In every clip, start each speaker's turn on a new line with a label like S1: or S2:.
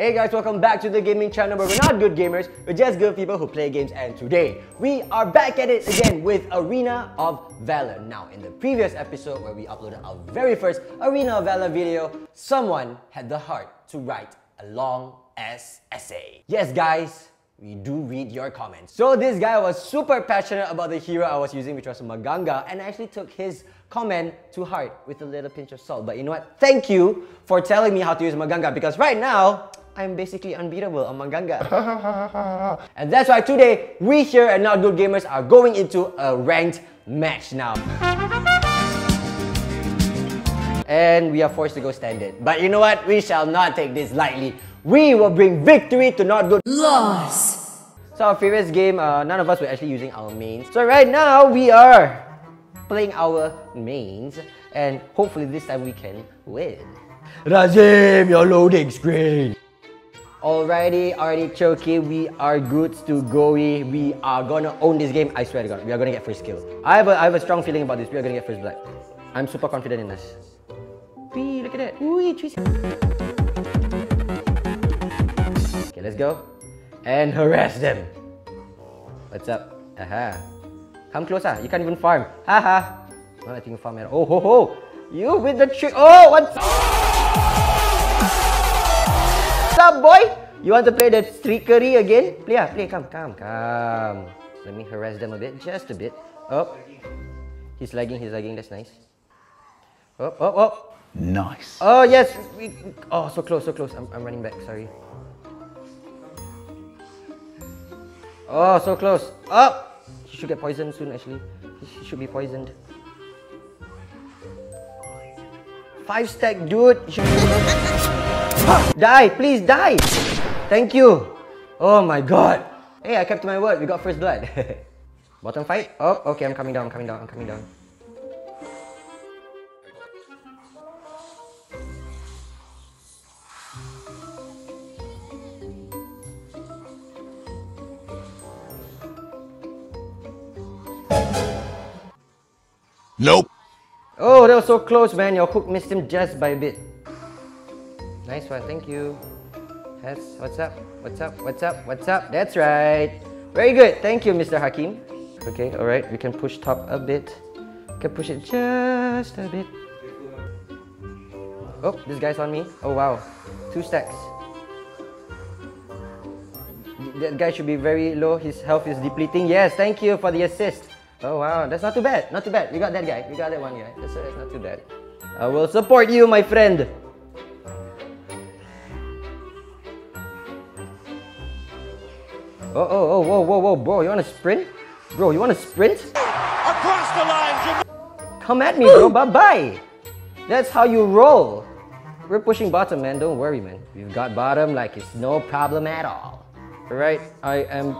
S1: Hey guys, welcome back to the gaming channel where we're not good gamers, we're just good people who play games and today we are back at it again with Arena of Valor. Now in the previous episode where we uploaded our very first Arena of Valor video, someone had the heart to write a long ass essay. Yes guys, we do read your comments. So this guy was super passionate about the hero I was using which was Mganga and I actually took his comment to heart with a little pinch of salt. But you know what? Thank you for telling me how to use Mganga because right now, I'm basically unbeatable on Mganga. and that's why today, we here at Not Good Gamers are going into a ranked match now. And we are forced to go standard. But you know what? We shall not take this lightly. We will bring victory to Not Good
S2: Loss.
S1: So our previous game, uh, none of us were actually using our mains. So right now, we are playing our mains and hopefully this time we can win. Razim, your loading screen! Alrighty, artichoke, we are good to go. We are gonna own this game. I swear to God, we are gonna get first kill. I have a, I have a strong feeling about this. We are gonna get first blood. I'm super confident in this. Wee, look at that. Wee, Okay, let's go. And harass them. What's up? Aha. Come closer. You can't even farm. Haha. Not letting you farm at all. Oh, ho, ho. You with the trick. Oh, what's up, boy? You want to play the trickery again? Play, ah, play. Come, come, come. Let me harass them a bit. Just a bit. Oh. He's lagging, he's lagging. That's nice. Oh, oh, oh.
S3: Nice.
S1: Oh, yes. Oh, so close, so close. I'm, I'm running back. Sorry. Oh, so close. Up. He should get poisoned soon actually. He should be poisoned. Five stack, dude. Die, please die. Thank you. Oh my god. Hey, I kept my word. We got first blood. Bottom fight. Oh, okay. I'm coming down. I'm coming down. I'm coming down.
S3: Nope.
S1: Oh, that was so close, man. Your hook missed him just by a bit. Nice one, thank you. That's what's up, what's up, what's up, what's up. That's right. Very good. Thank you, Mr. Hakim. Okay, alright. We can push top a bit. We can push it just a bit. Oh, this guy's on me. Oh, wow. Two stacks. That guy should be very low. His health is depleting. Yes, thank you for the assist. Oh wow, that's not too bad. Not too bad. We got that guy. We got that one guy. That's, that's not too bad. I will support you, my friend. Oh, oh, oh, whoa, whoa, whoa, bro. You want to sprint? Bro, you want to sprint?
S3: Across the line, Jim.
S1: Come at me, bro. Bye-bye. That's how you roll. We're pushing bottom, man. Don't worry, man. We've got bottom like it's no problem at all. Right, I am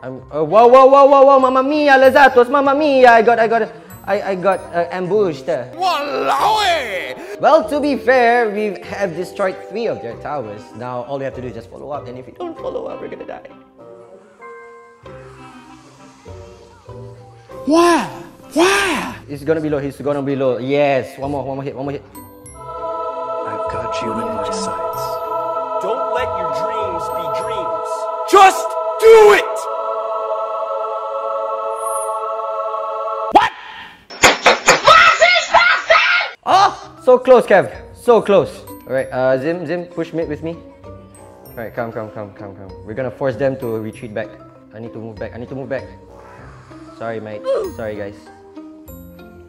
S1: I'm, uh, whoa, whoa, whoa, whoa, whoa, Mamma Mia, Lezatos, Mamma Mia, I got, I got, I, I got uh, ambushed. Well, to be fair, we have destroyed three of their towers. Now, all we have to do is just follow up, and if we don't follow up, we're gonna die.
S3: Wow! Wow!
S1: He's gonna be low, he's gonna be low. Yes, one more, one more hit, one more hit.
S4: I've got you in my sights.
S5: Don't let your dreams be dreams. Just do it! What?
S1: oh, so close, Kev. So close. Alright, uh, Zim, Zim, push mid with me. Alright, come, come, come, come, come. We're gonna force them to retreat back. I need to move back. I need to move back. Sorry, mate. Sorry, guys.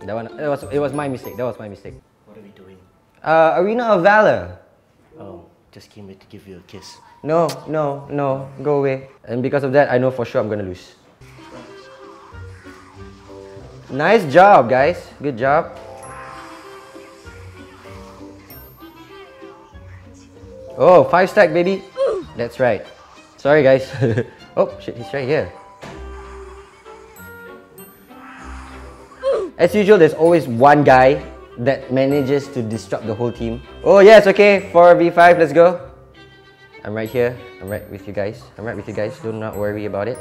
S1: That one, it was, it was my mistake. That was my mistake.
S4: What are we doing?
S1: Uh, Arena of Valor.
S4: Oh, just came here to give you a kiss.
S1: No, no, no. Go away. And because of that, I know for sure I'm gonna lose. Nice job, guys. Good job. Oh, five stack, baby. That's right. Sorry, guys. oh, shit, he's right here. As usual, there's always one guy that manages to disrupt the whole team. Oh, yes, okay. 4v5, let's go. I'm right here. I'm right with you guys. I'm right with you guys. Do not worry about it.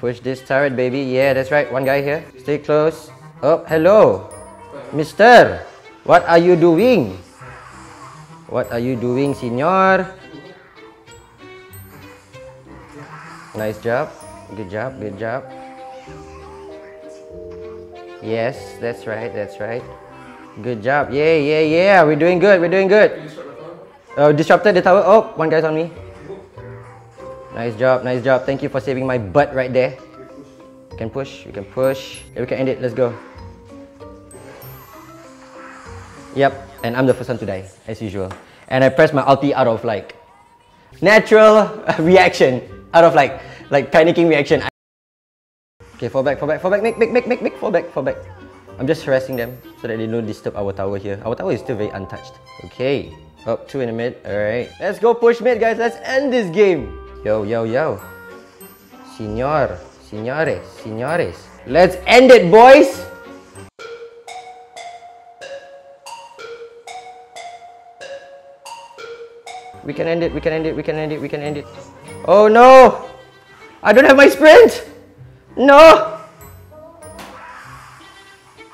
S1: Push this turret, baby. Yeah, that's right. One guy here. Stay close. Oh, hello. Mister, what are you doing? What are you doing, senor? Nice job. Good job. Good job. Yes, that's right. That's right. Good job. Yeah, yeah, yeah. We're doing good. We're doing good. Oh, disrupted the tower. Oh, one guy's on me. Nice job. Nice job. Thank you for saving my butt right there. We can push. We can push. Yeah, we can end it. Let's go. Yep. And I'm the first one to die, as usual. And I pressed my ulti out of like natural reaction, out of like like panicking reaction. Okay, fall back, fall back, fall back, make, make, make, make, make, fall back, fall back. I'm just harassing them so that they don't disturb our tower here. Our tower is still very untouched. Okay, up two in the mid. Alright, let's go push mid, guys. Let's end this game. Yo, yo, yo. Senor, senores, senores. Let's end it, boys. We can end it, we can end it, we can end it, we can end it. Oh no! I don't have my sprint! No!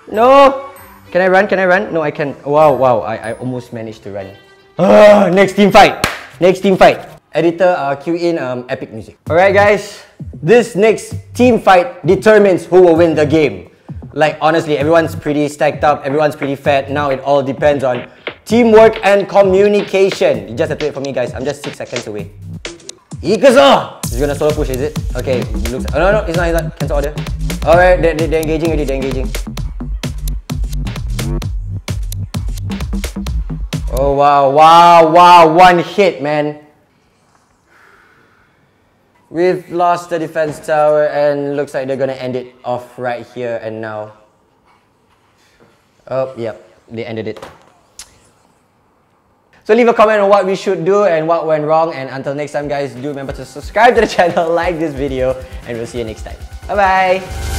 S1: No! Can I run? Can I run? No, I can. Wow, wow, I, I almost managed to run. Ah, next team fight! Next team fight! Editor, uh, cue in um, epic music. Alright guys, this next team fight determines who will win the game. Like honestly, everyone's pretty stacked up, everyone's pretty fat. Now it all depends on teamwork and communication. You just have to wait for me guys, I'm just 6 seconds away. He's gonna solo push, is it? Okay, he looks. Oh, no, no, it's not, it's not. Cancel order. Alright, they're, they're engaging already, they're engaging. Oh, wow, wow, wow, one hit, man. We've lost the defense tower and looks like they're gonna end it off right here and now. Oh, yep, they ended it. So leave a comment on what we should do and what went wrong. And until next time, guys, do remember to subscribe to the channel, like this video, and we'll see you next time. Bye bye.